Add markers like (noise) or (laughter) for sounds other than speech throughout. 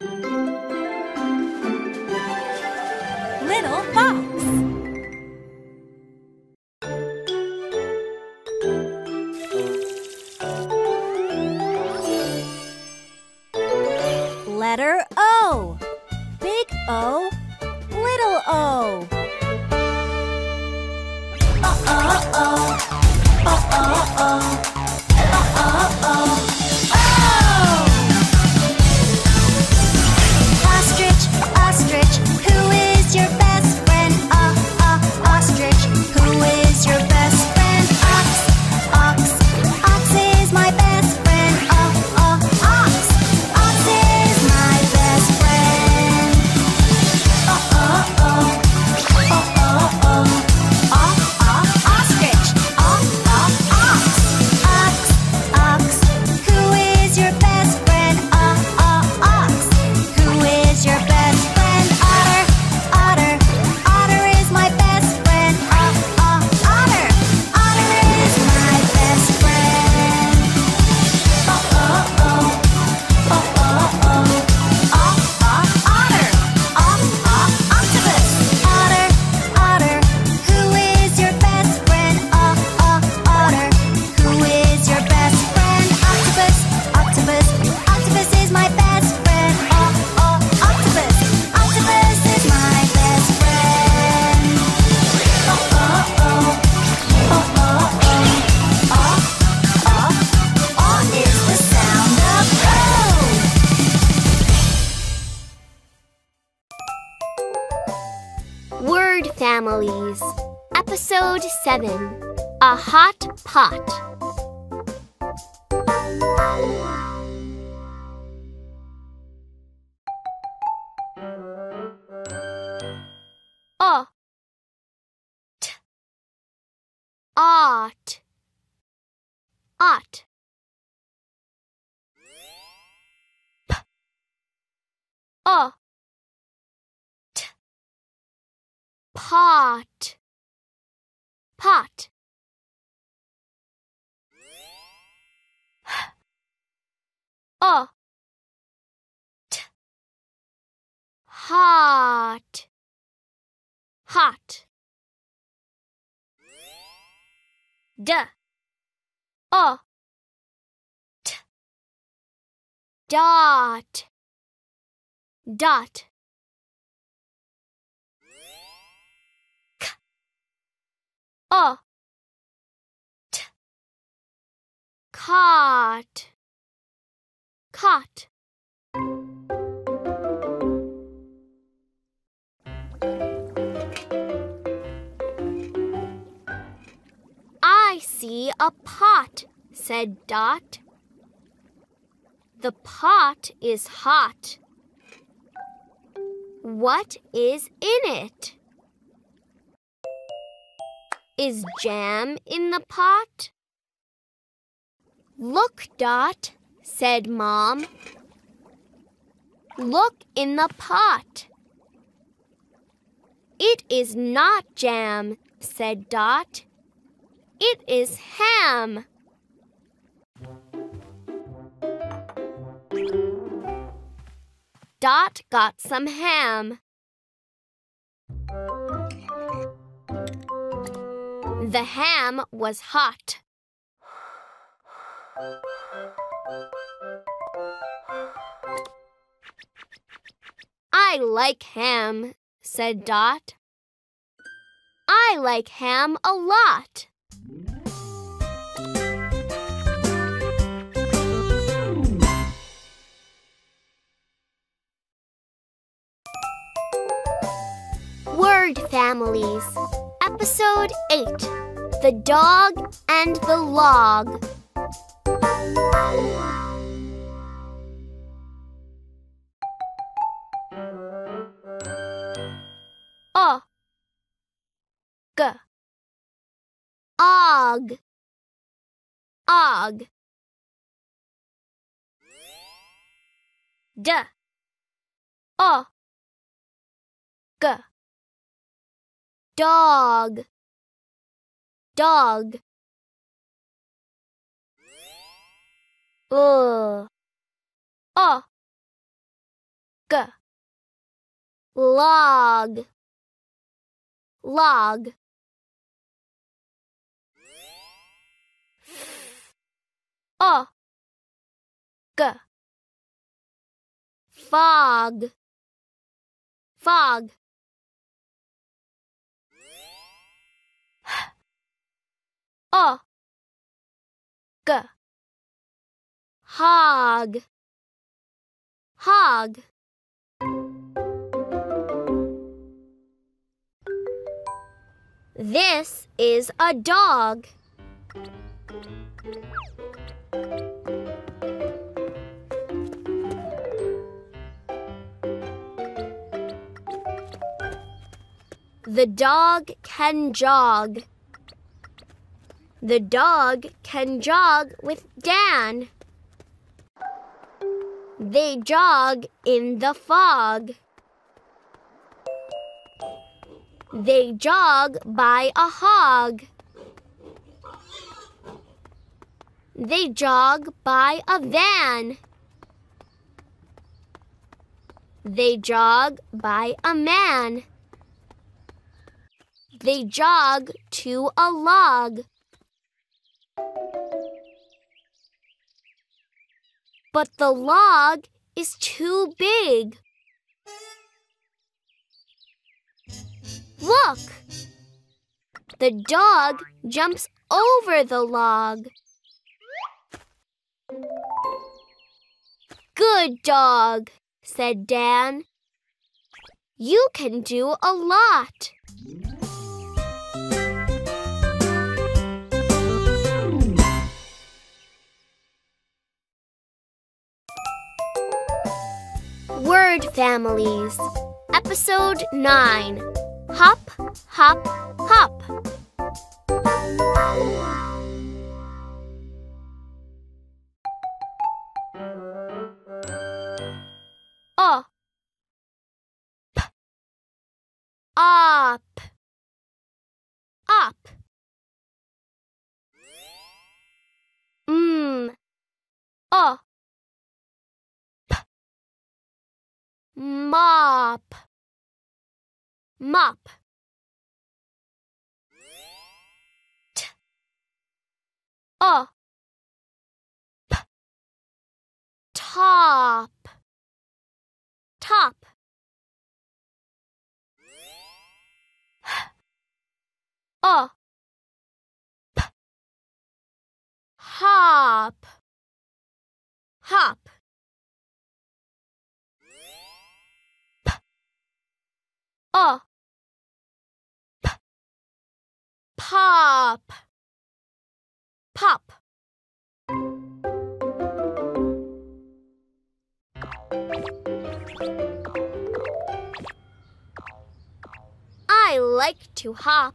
Little fox. 7 A Hot Pot. O T. Ot Ot P. O T. Pot pot (gasps) o oh. t. Hot. Hot. D. O. T. Dot. Dot O T Cot Cot I see a pot, said Dot. The pot is hot. What is in it? Is jam in the pot? Look, Dot, said Mom. Look in the pot. It is not jam, said Dot. It is ham. Dot got some ham. The ham was hot. I like ham, said Dot. I like ham a lot. Word Families, Episode 8 The Dog and the Log. G. Og. Og. D O. G. Dog. Dog. Uh O. G. Log. Log. O. G. Fog. Fog. O. G. (gasps) Hog. Hog. This is a dog. The dog can jog. The dog can jog with Dan. They jog in the fog. They jog by a hog. They jog by a van. They jog by a man. They jog to a log. But the log is too big. Look! The dog jumps over the log. Good dog, said Dan. You can do a lot. Word Families, Episode 9 Hop, Hop, Hop. Mop. Mop. T. O. P. Top. Top. O. P. Hop. Hop. O. P. Pop. Pop. I like to hop.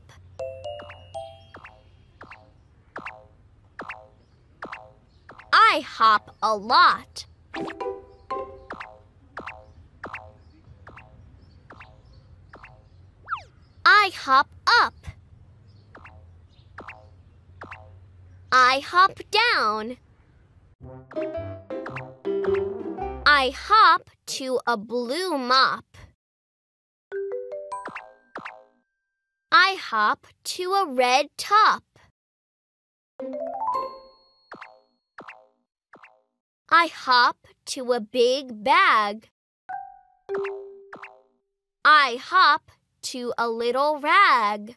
I hop a lot. Hop up. I hop down. I hop to a blue mop. I hop to a red top. I hop to a big bag. I hop to a little rag.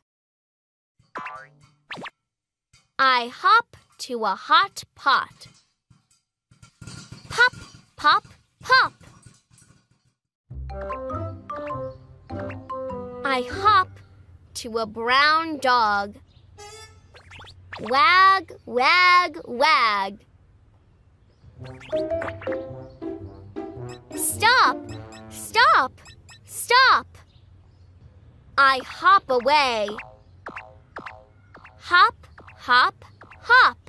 I hop to a hot pot. Pop, pop, pop. I hop to a brown dog. Wag, wag, wag. Stop! Stop! Stop! I hop away. Hop, hop, hop.